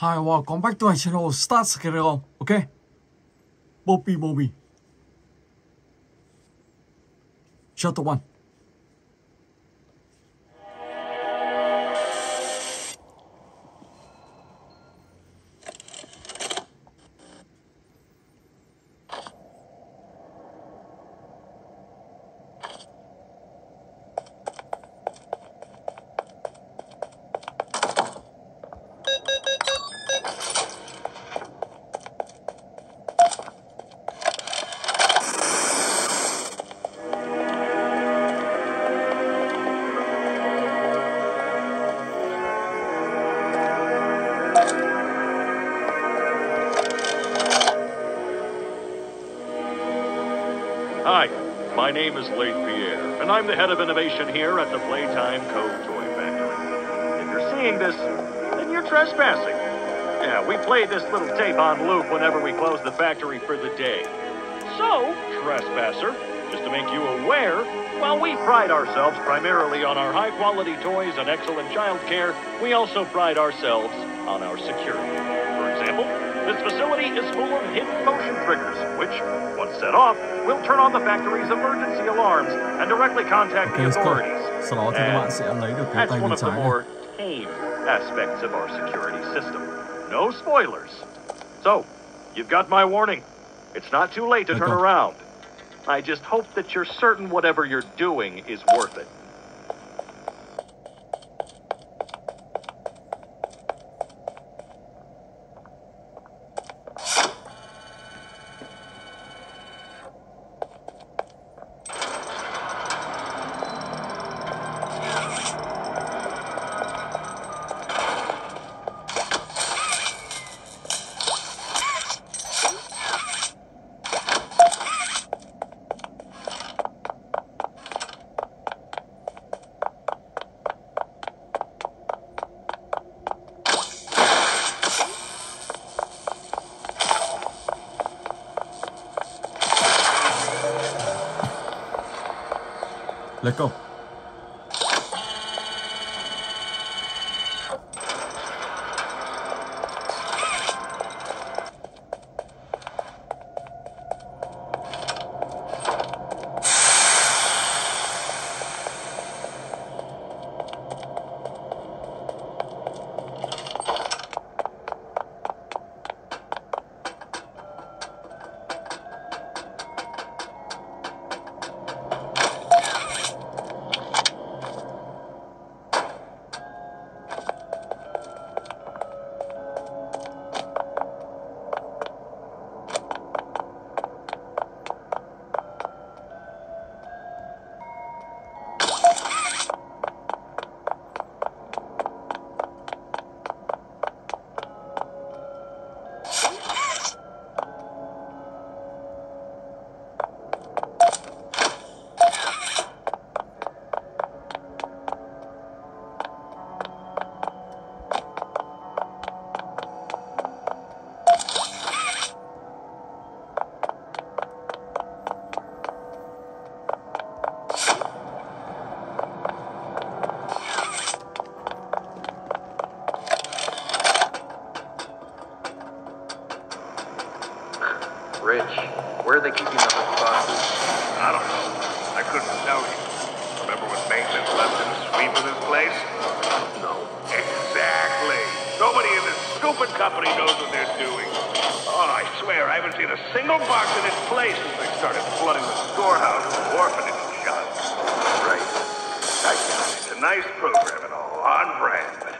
Hi, welcome back to my channel. Start Scale. Okay. Bobby Bobby. Chapter 1. Hi, my name is Leith Pierre, and I'm the head of innovation here at the Playtime Cove Toy Factory. If you're seeing this, then you're trespassing. Yeah, we play this little tape on loop whenever we close the factory for the day. So, trespasser, just to make you aware, while we pride ourselves primarily on our high quality toys and excellent child care, we also pride ourselves on our security. This facility is full of hidden motion triggers, which, once set off, will turn on the factory's emergency alarms and directly contact Ok, the authorities. Sau đó thì các bạn And sẽ lấy được cái that's tay one bên of the trái này. more tame aspects of our security system. No spoilers. So, you've got my warning. It's not too late to turn around. I just hope that you're certain whatever you're doing is worth it. D'accord. Where are they keeping the boxes? I don't know. I couldn't tell you. Remember when maintenance left him sweeping this place? No. Exactly. Nobody in this stupid company knows what they're doing. Oh, I swear, I haven't seen a single box in its place since they started flooding the storehouse and orphanage and shut. Right. I get it. It's a nice program and all, on brand, but...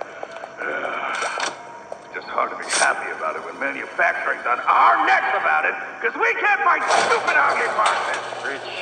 Uh, it's just hard to be happy about it when manufacturing's on our necks about it, because we can't fight stupid boxes. Rich,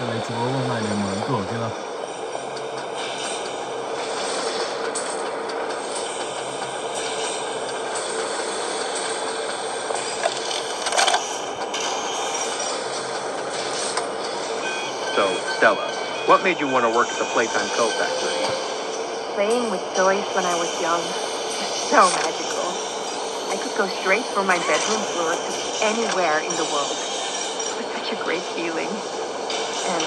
đó thì các bạn sẽ lấy chú gấu bông này để mở cánh cửa kia ra So, Stella, what made you want to work at the Playtime Co. factory? Playing with toys when I was young was so magical. I could go straight from my bedroom floor to anywhere in the world. It was such a great feeling. And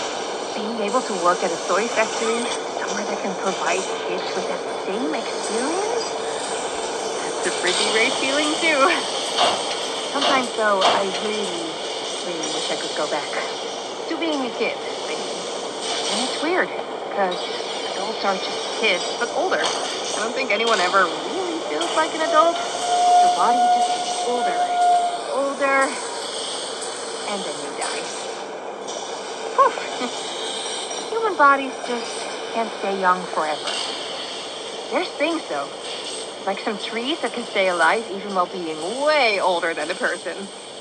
being able to work at a toy factory, somewhere that can provide kids with that same experience, that's a pretty great feeling too. Sometimes though, I really, really wish I could go back to being a kid. And it's weird, because adults aren't just kids, but older. I don't think anyone ever really feels like an adult. Your body just gets older, older, and then you Human bodies just can't stay young forever. There's things though, like some trees that can stay alive even while being way older than a person.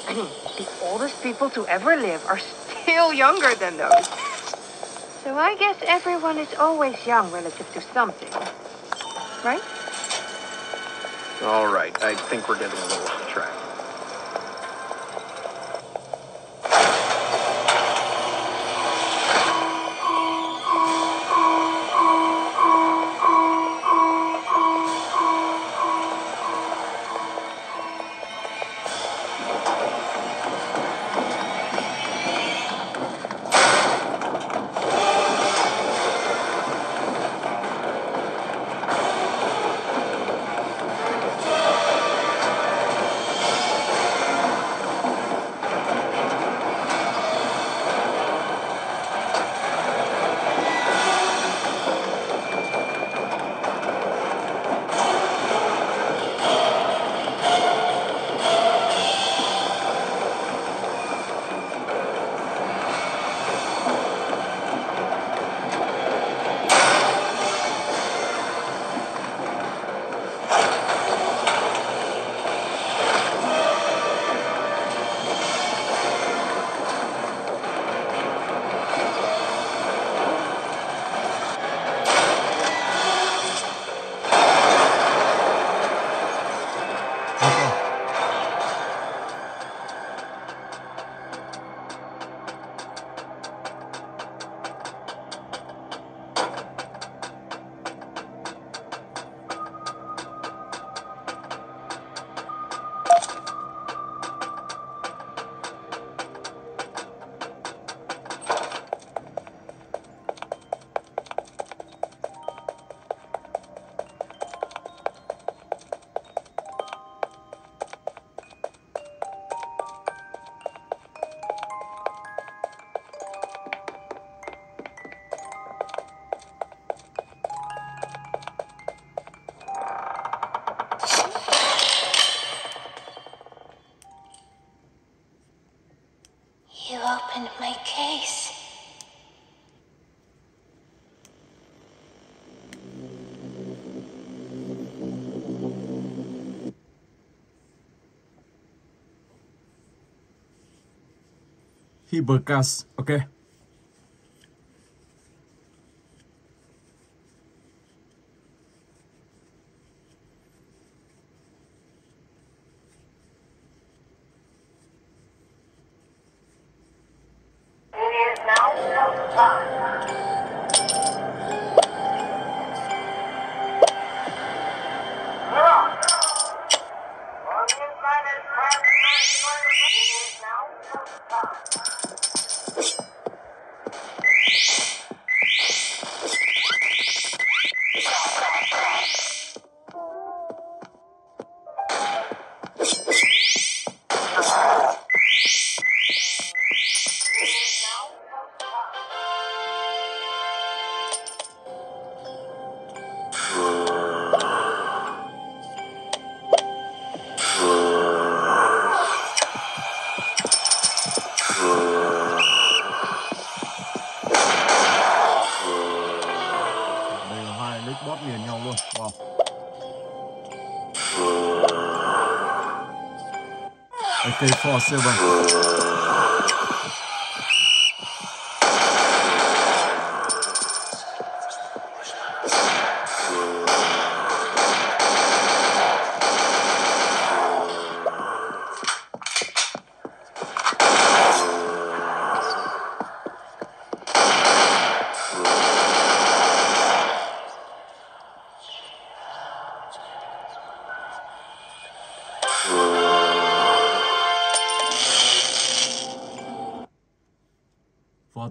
I mean, the oldest people to ever live are still younger than those. So I guess everyone is always young relative to something. Right? All right, I think we're getting a little off track. only berkas, okay? Thank you. Thank you.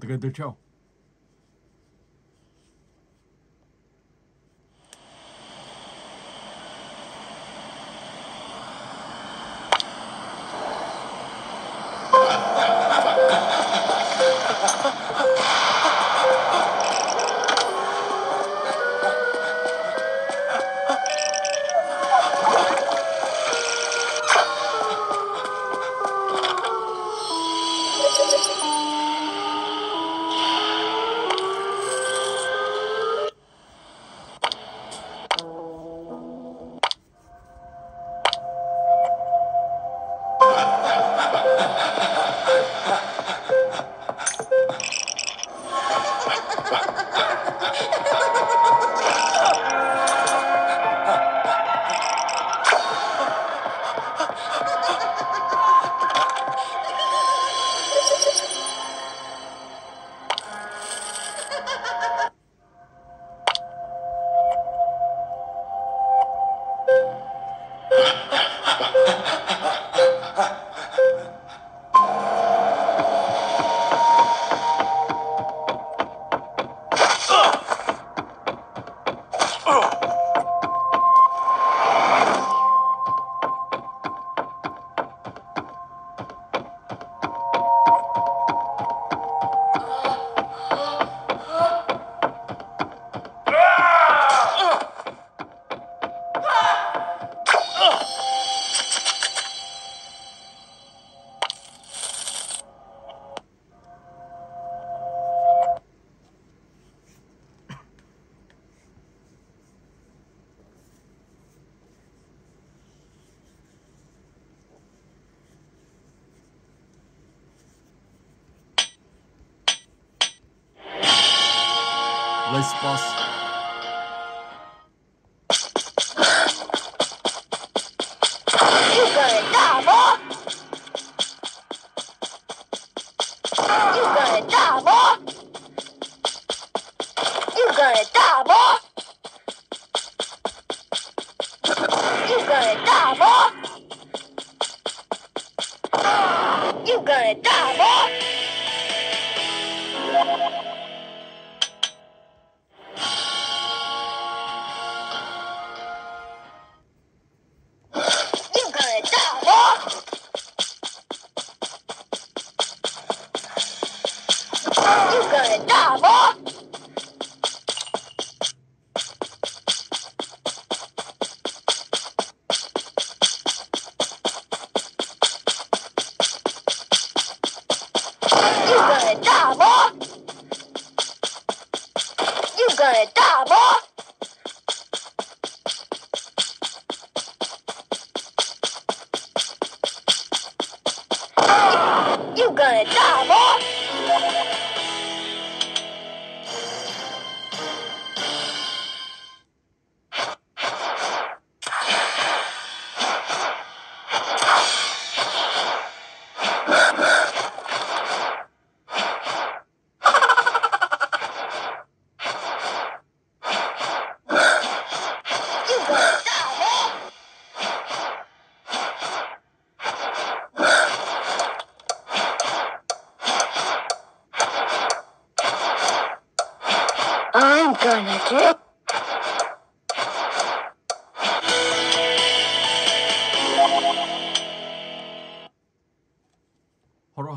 Good to Joe.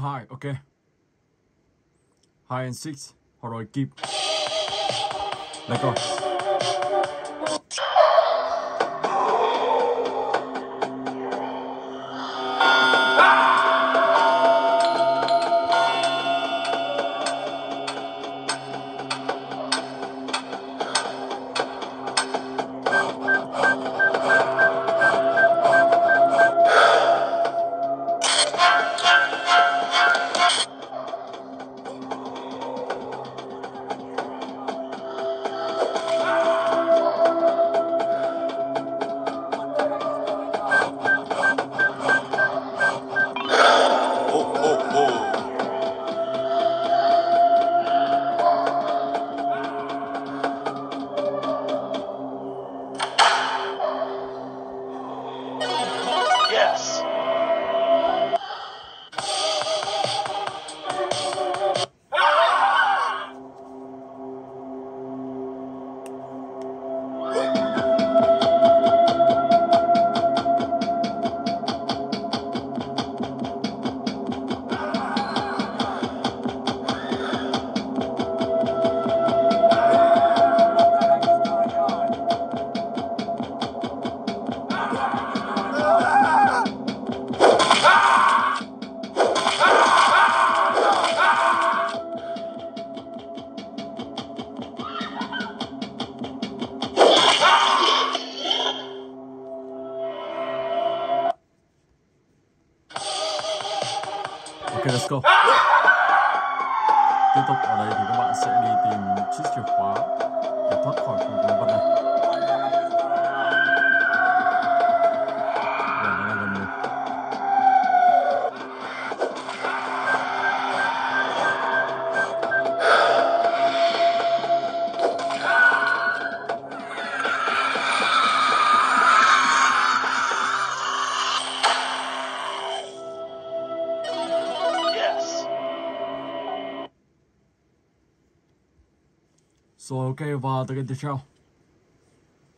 high, okay? High and six. How do I keep? Let go. Ok, và tới kênh tiếp theo.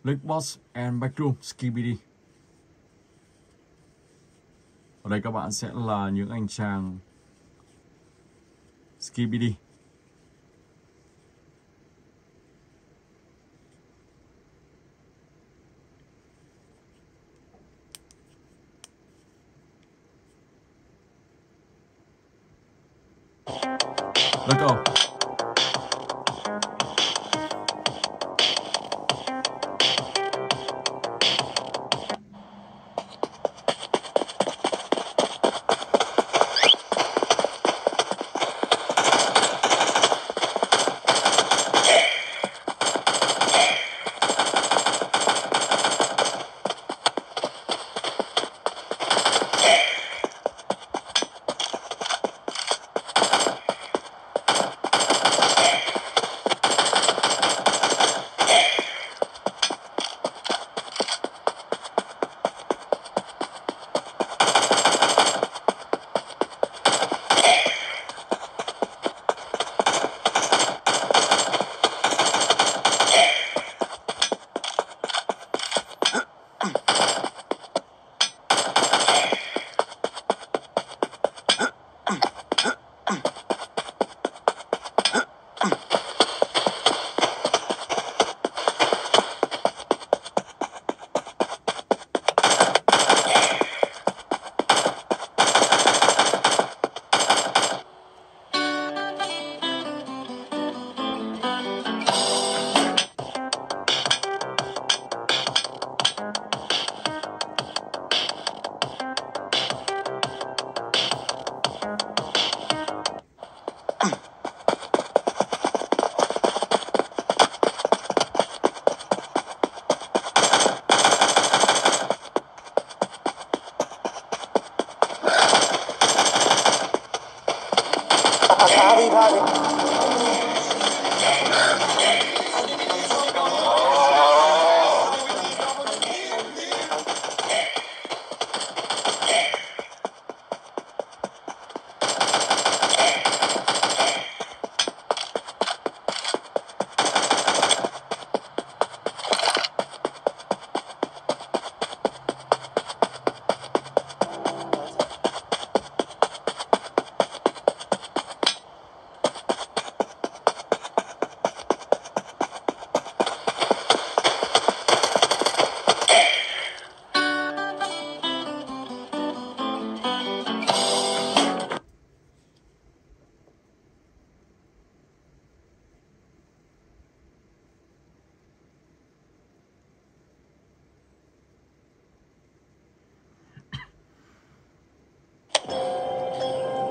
Lake Boss and Backroom Skibidi. Ở đây các bạn sẽ là những anh chàng Skibidi.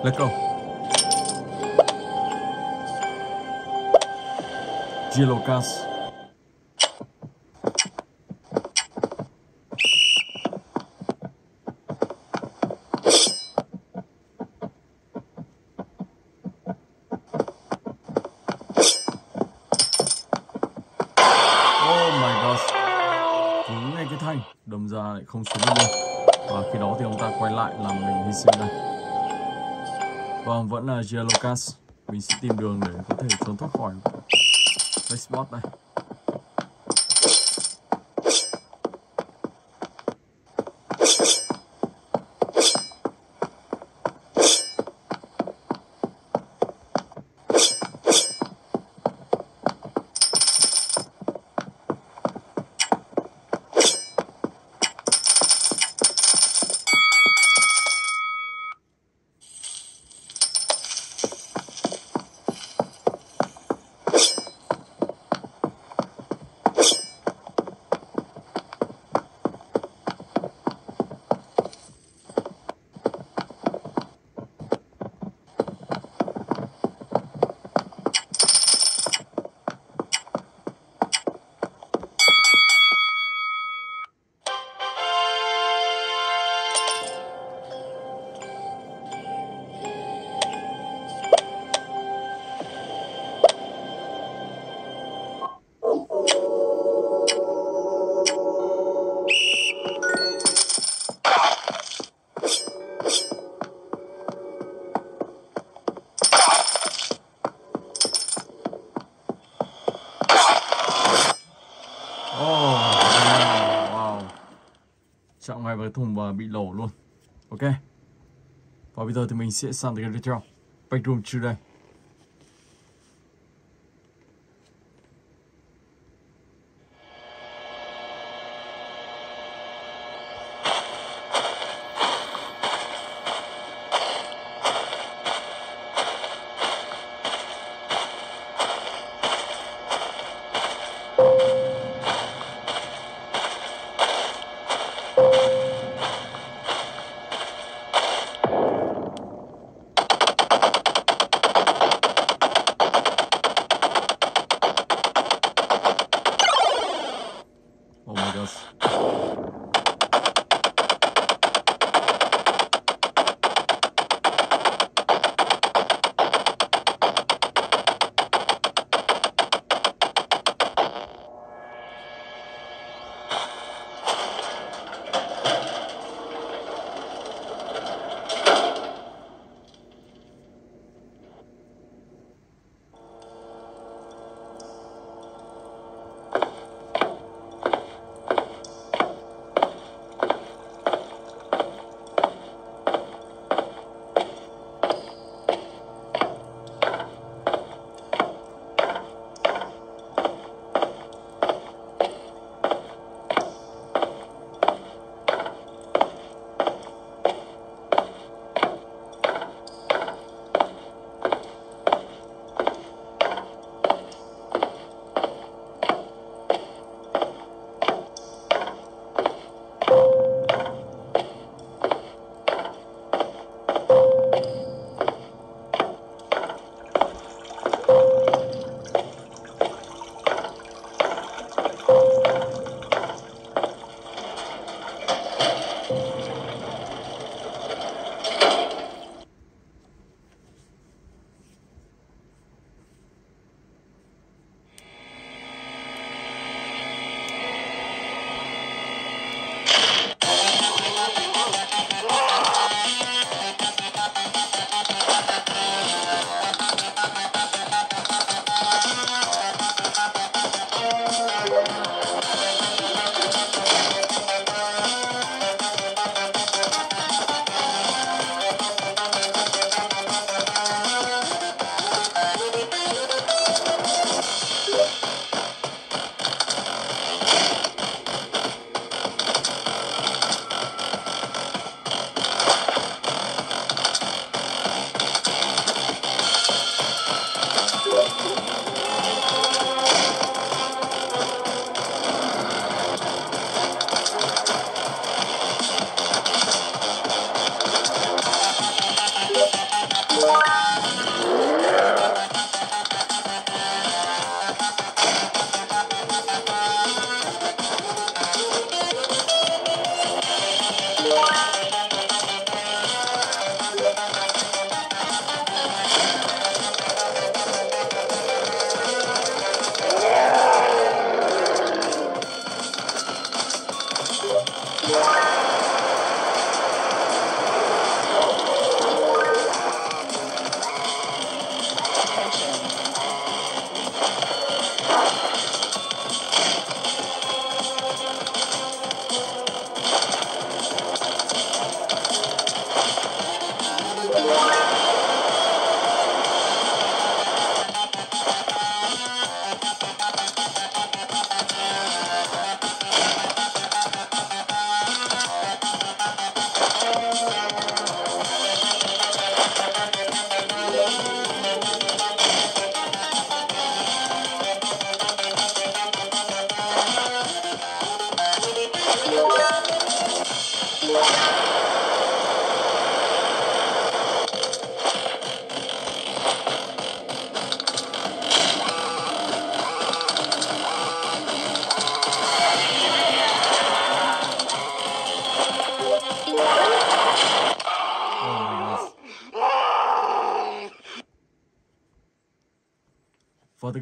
Let go. Gilocas. Vẫn là Jelocas, Mình sẽ tìm đường để có thể trốn thoát khỏi Black này. Cái thùng và bị lổ luôn. Ok. Và bây giờ thì mình sẽ sang tới cái tiếp theo. Backroom 2 đây.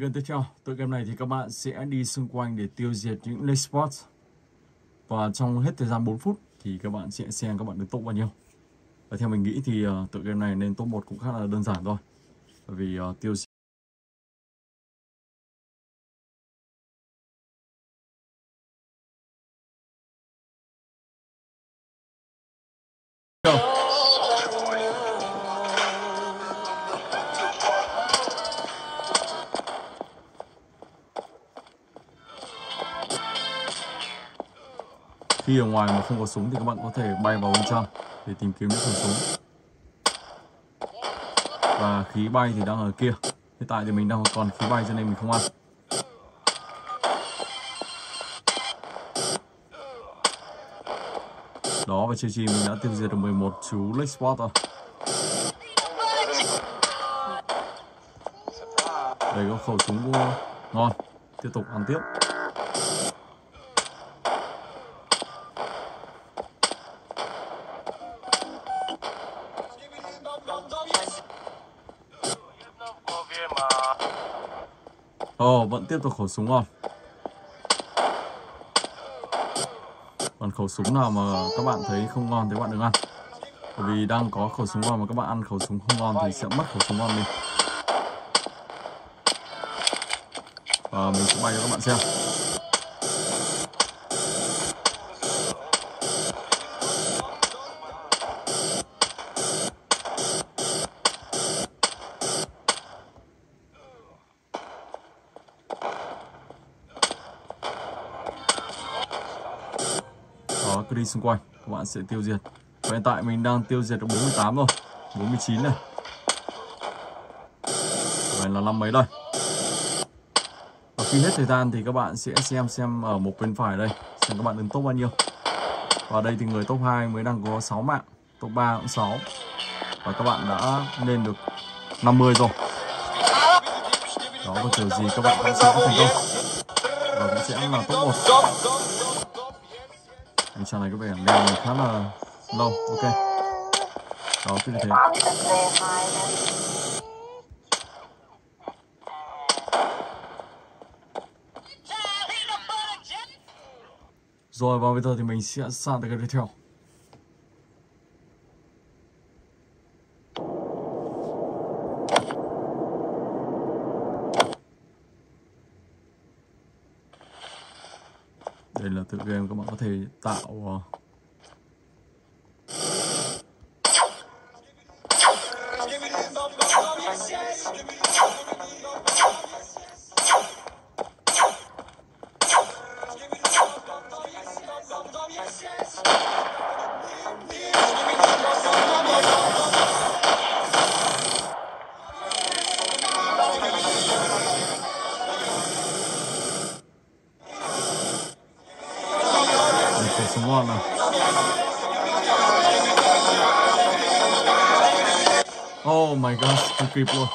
Gần tiếp theo, tựa game này thì các bạn sẽ đi xung quanh để tiêu diệt những late Spots. Và trong hết thời gian 4 phút thì các bạn sẽ xem các bạn được top bao nhiêu. Và theo mình nghĩ thì uh, tựa game này nên top 1 cũng khá là đơn giản thôi. Bởi vì uh, tiêu diệt ngoài mà không có súng thì các bạn có thể bay vào bên trong để tìm kiếm những khẩu súng. Và khí bay thì đang ở kia. Hiện tại thì mình đang còn khí bay cho nên mình không ăn. Đó, và chưa chi mình đã tiêu diệt được 11 chú lake spot rồi. Đây có khẩu súng ngon. Tiếp tục ăn tiếp. Ồ, oh, vẫn tiếp tục khẩu súng không? Còn khẩu súng nào mà các bạn thấy không ngon thì các bạn đừng ăn. Bởi vì đang có khẩu súng ngon mà các bạn ăn khẩu súng không ngon thì sẽ mất khẩu súng ngon đi. Và mình sẽ bay cho các bạn xem. Xung quanh. Các bạn sẽ tiêu diệt. Và hiện tại mình đang tiêu diệt được 48 rồi 49 này. Vậy là năm mấy đây? Và khi hết thời gian thì các bạn sẽ xem xem ở một bên phải đây. Xem các bạn đứng top bao nhiêu. Và đây thì người top 2 mới đang có 6 mạng. Top 3 cũng 6 và các bạn đã lên được 50 rồi. Đó, có kiểu gì các bạn cũng sẽ thành công. Và cũng sẽ là top 1 anh sau này có vẻ đèn khá là lâu. Ok. Đó, cứ như thế. Rồi và bây giờ thì mình sẽ sang tới cái tiếp theo Tạo. some water. Oh my gosh, two people.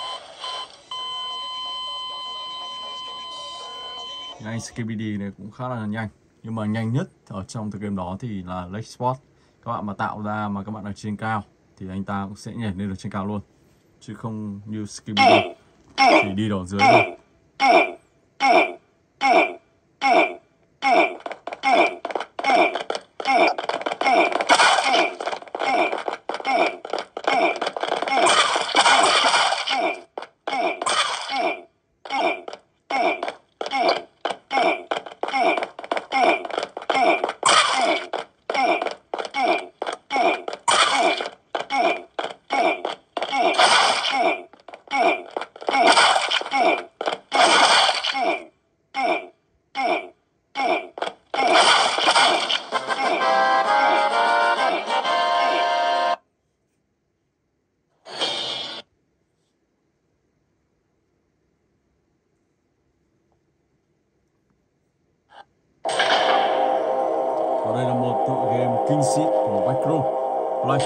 Nhanh skbd này cũng khá là nhanh. Nhưng mà nhanh nhất ở trong tựa game đó thì là Lake Spot. Các bạn mà tạo ra mà các bạn ở trên cao thì anh ta cũng sẽ nhảy lên được trên cao luôn. Chứ không như skbd thì đi đổ dưới thôi. Và đây là một tựa game kinh dị của Backroom Play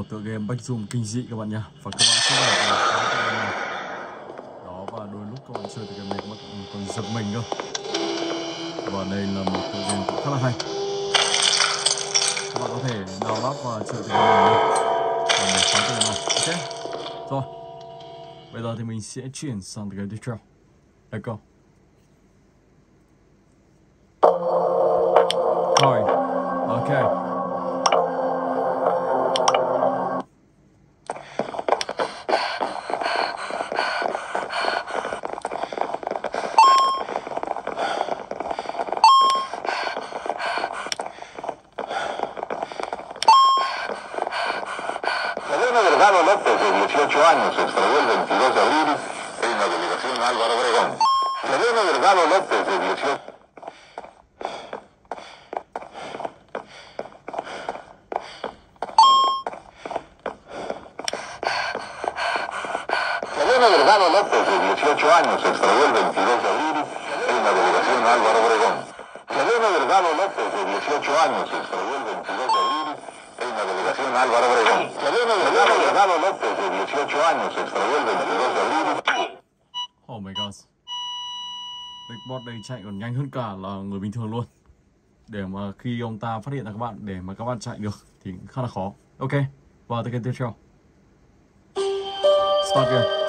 một tựa game backroom kinh dị các bạn nha Và các bạn sẽ được này Đó, và đôi lúc các bạn chơi tựa game này các bạn còn giật mình cơ. Và đây là một tựa game cũng khá là hay. Các bạn có thể download và chơi tựa game này Và để phá tựa game này, ok? Rồi. Bây giờ thì mình sẽ chuyển sang tựa game tiếp theo. Let's go. Chạy còn nhanh hơn cả là người bình thường luôn. Để mà khi ông ta phát hiện ra các bạn, Để mà các bạn chạy được Thì khá là khó. Ok, Vào tới cái tiếp theo. Start game.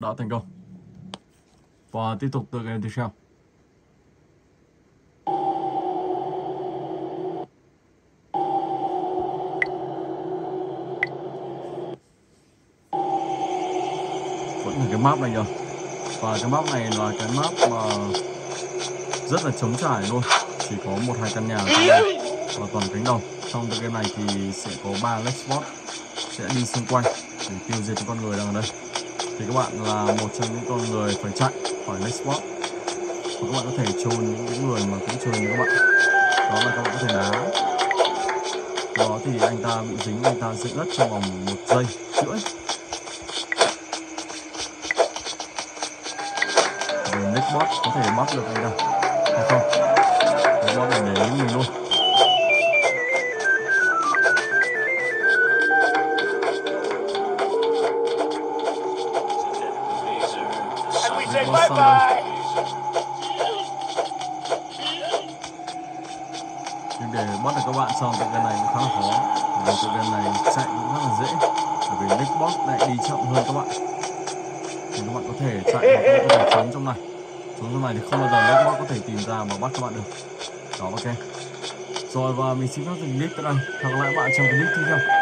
Đã thành công. Và tiếp tục tựa game tiếp theo. Vẫn là cái map này nhờ và cái map này là cái map mà rất là trống trải luôn. Chỉ có một hai căn nhà và toàn cánh đồng. Trong tựa game này thì sẽ có ba lexbot sẽ đi xung quanh để tiêu diệt những con người đang ở đây thì các bạn là một trong những con người phải chạy khỏi next spot và các bạn có thể chôn những người mà cũng chơi như các bạn. Đó là các bạn có thể đá. Đó thì anh ta bị dính, anh ta sẽ đất trong vòng một giây, rưỡi. Vì next bot có thể bắt được anh ta. Hay không? Next bot này để mình luôn. Bye bye. nhưng để bắt được các bạn xong tựa game này cũng khá là khó. Và tựa game này chạy cũng rất là dễ. Bởi vì Nickbot lại đi chậm hơn các bạn. Thì các bạn có thể chạy hoặc là có thể trốn trong này. Trốn trong này thì không bao giờ Lockbot có thể tìm ra và bắt các bạn được. Đó, ok. Rồi, và mình xin phép dừng clip tại đây. Hẹn gặp lại các bạn trong clip tiếp theo.